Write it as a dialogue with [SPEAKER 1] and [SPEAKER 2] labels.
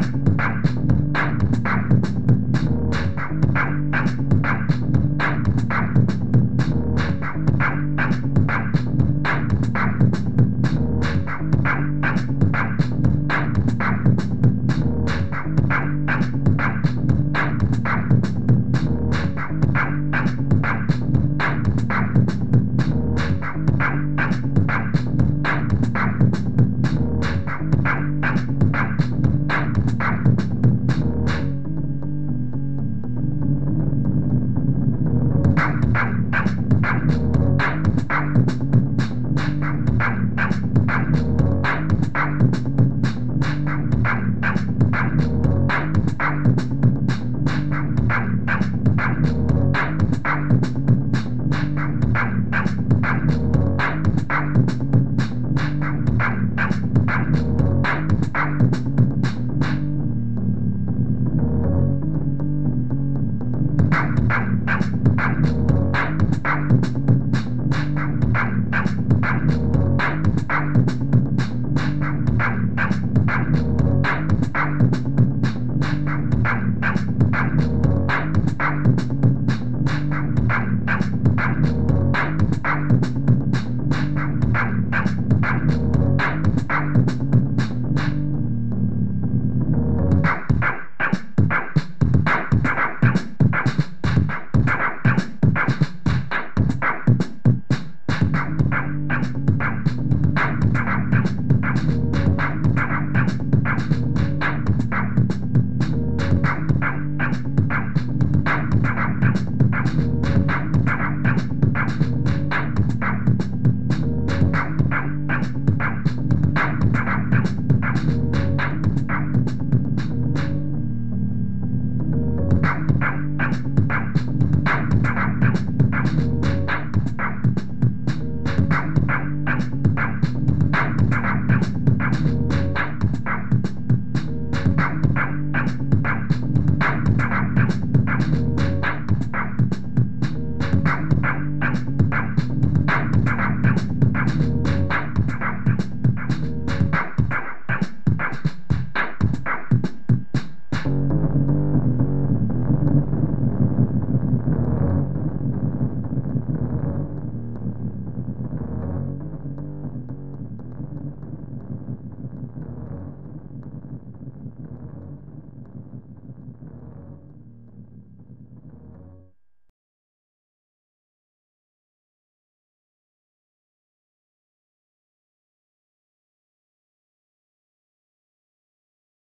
[SPEAKER 1] Yeah.